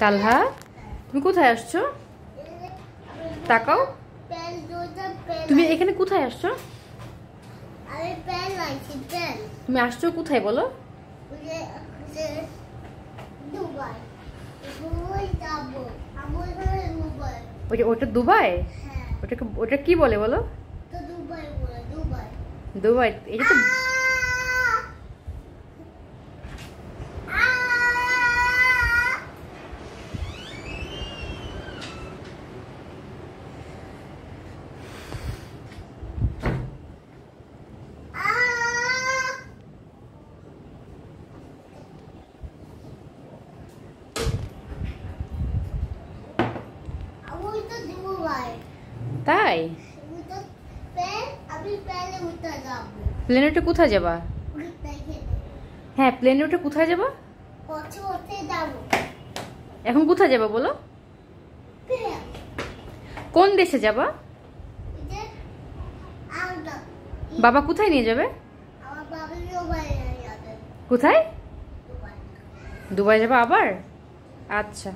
তালহা তুমি কোথায় আসছো? তাকাও। তুমি এখানে কোথায় আসছো? তুমি আসছো কোথায় বলো? ওটা দুবাই? হ্যাঁ। ওটাকে ওটা কি বলে বলো? দুবাই এটা তো আমি তো দুবাই তাই। প্লেনে উঠে কোথায় যাবা? হ্যাঁ প্লেনে উঠে কোথায় যাবা? এখন কোথায় যাবা বলো? কোন দেশে যাবা? বাবা কোথায় নিয়ে যাবে? কোথায়? দুবাই যাবা আবার? আচ্ছা।